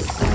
Bye.